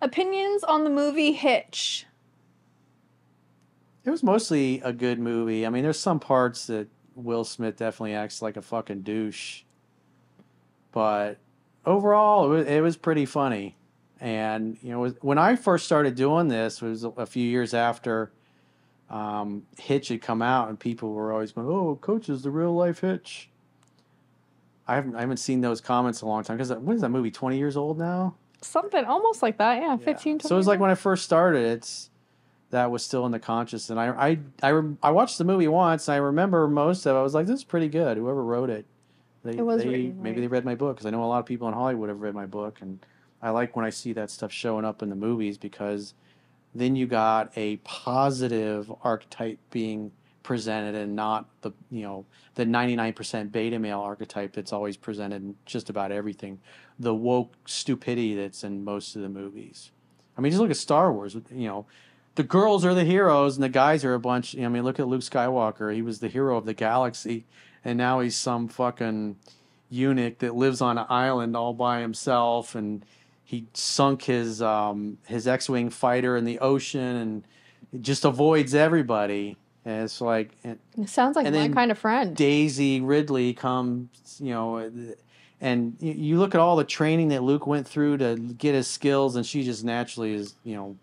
Opinions on the movie Hitch. It was mostly a good movie. I mean, there's some parts that Will Smith definitely acts like a fucking douche, but overall, it was, it was pretty funny. And you know, when I first started doing this, was a few years after um, Hitch had come out, and people were always going, "Oh, Coach is the real life Hitch." I haven't I haven't seen those comments in a long time because what is that movie? Twenty years old now. Something almost like that, yeah, 15, 20 So it was like when I first started, it's that was still in the conscious, and I I I, I watched the movie once. And I remember most of. it. I was like, "This is pretty good." Whoever wrote it, they, It was they written maybe right. they read my book because I know a lot of people in Hollywood have read my book, and I like when I see that stuff showing up in the movies because then you got a positive archetype being presented and not the you know the 99% beta male archetype that's always presented in just about everything. The woke stupidity that's in most of the movies. I mean just look at star wars you know. The girls are the heroes and the guys are a bunch you know, i mean look at luke skywalker. He was the hero of the galaxy and now he's some fucking eunuch that lives on an island all by himself and he sunk his um, his X-wing fighter in the ocean and just avoids everybody. And it's like and It sounds like And my kind of friend. Daisy Ridley comes, you know, uh, and you, you look at all the training that Luke went through to get his skills, and she just naturally is, you know,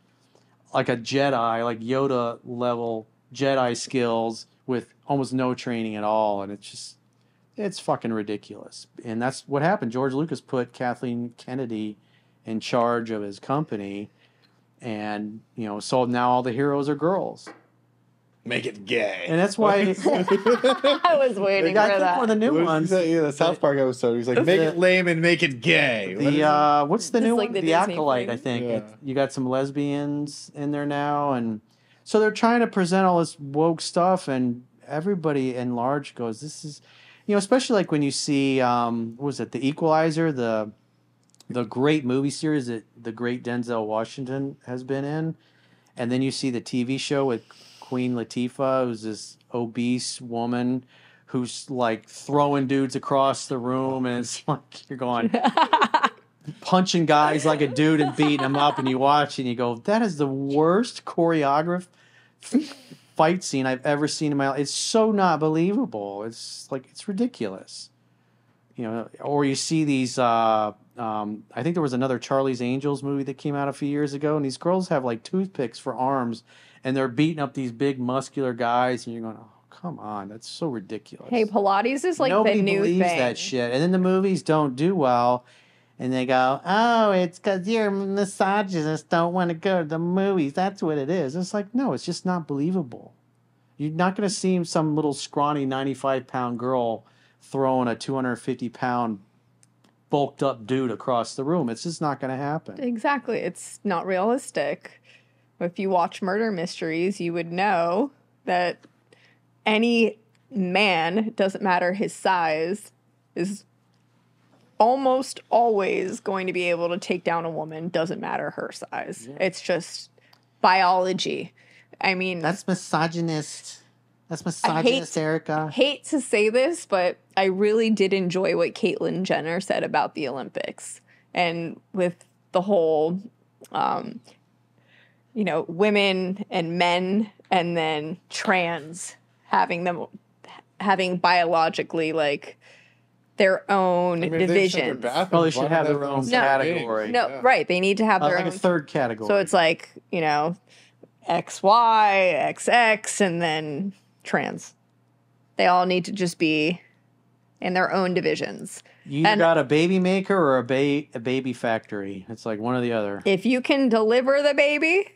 like a Jedi, like Yoda level Jedi skills with almost no training at all, and it's just it's fucking ridiculous. And that's what happened. George Lucas put Kathleen Kennedy in charge of his company, and you know, so now all the heroes are girls, Make it gay. and that's why. I was waiting I for think that. one of the new What did he ones. Yeah, the South Park episode. He's like, make it lame and make it gay. What is The it? uh, what's the It's new like one? the The, Disney acolyte, thing. I think. Yeah. You got some lesbians in there now, and so they're trying to present all this woke stuff, and everybody in large goes, "This is," you know, especially like when you see, um, what was it, The Equalizer, the the great movie series that the great Denzel Washington has been in, and then you see the TV show with Queen Latifah, who's this obese woman who's like throwing dudes across the room, and it's like you're going punching guys like a dude and beating them up, and you watch and you go, that is the worst choreographed fight scene I've ever seen in my life. It's so not believable. It's like it's ridiculous. You know, or you see these. Uh, um, I think there was another Charlie's Angels movie that came out a few years ago, and these girls have like toothpicks for arms, and they're beating up these big muscular guys, and you're going, "Oh, come on, that's so ridiculous." hey, Pilates is like Nobody the new believes thing. that shit, and then the movies don't do well, and they go, "Oh, it's because you're misogynist, don't want to go to the movies." That's what it is. It's like, no, it's just not believable. You're not going to see some little scrawny 95 pound girl throwing a 250 pound bulked up dude across the room. It's just not going to happen. Exactly. It's not realistic. If you watch murder mysteries, you would know that any man, doesn't matter his size, is almost always going to be able to take down a woman, doesn't matter her size. It's just biology. I mean, That's misogynist. That's I hate- misogynist, Erica. hate to say this, but I really did enjoy what Caitlyn Jenner said about the Olympics and with the whole, um, you know, women and men and then trans having them having biologically like their own I mean, if they have separate divisions. bathrooms, Oh, they why should have their own separate category. things? No, Yeah. right. They need to have Uh, their like a own. third category. So it's like, you know, XY, XX, and then trans. They all need to just be in their own divisions. You And- got a baby maker or a, ba- a baby factory. It's like one or the other. If you can deliver the baby,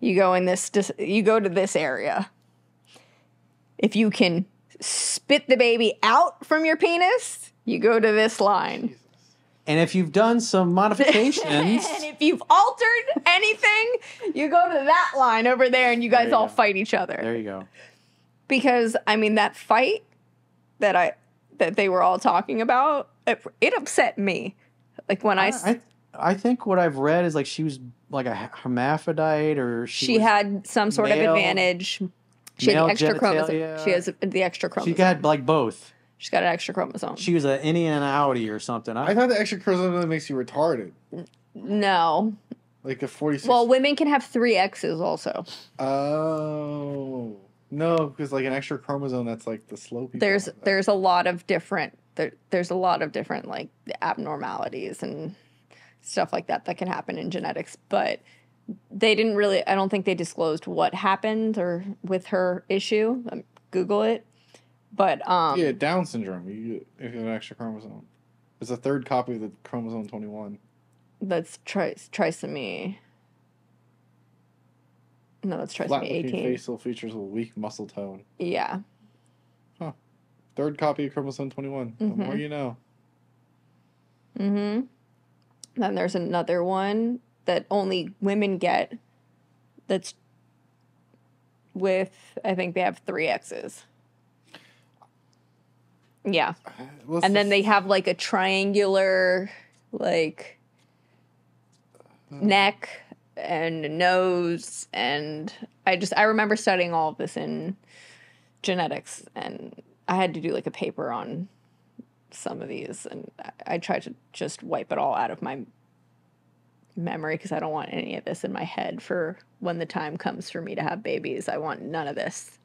you go in this you go to this area. If you can spit the baby out from your penis, you go to this line. And if you've done some modifications, and if you've altered anything, you go to that line over there and you guys you all go. fight each other. there you go. because I mean that fight that I that they were all talking about it, it upset me. Like when I, I, I, I think what I've read is like she was like a hermaphrodite or she, she, was- had some sort male- of advantage. She had the extra chromosome. She has the extra chromosome. she got like both. She's got an extra chromosome. She was an Indian and Audi or something. I I, thought the extra chromosome makes you retarded. No. Like a 46. Well, women can have three X's also. oh. No, because like an extra chromosome, that's like the slow people. There's there's a lot of different there, there's a lot of different like abnormalities and stuff like that that can happen in genetics, but they didn't really I don't think they disclosed what happened or with her issue. Um, Google it. But um Yeah, Down syndrome. You if you have an extra chromosome. It's a third copy of the chromosome 21. that's tris- trisomy. No, that's Flat trisomy looking 18. facial features with weak muscle tone. Yeah. Huh. Third copy of chromosome 21. The more Mhm. you know. Mm-hmm. Then there's another one that only women get. That's with I think they have three X's. Yeah, uh, What's and then the- they have like a triangular, like hmm. neck and nose, and I just I remember studying all of this in genetics, and I had to do like a paper on some of these, and I, I tried to just wipe it all out of my memory because I don't want any of this in my head for when the time comes for me to have babies. I want none of this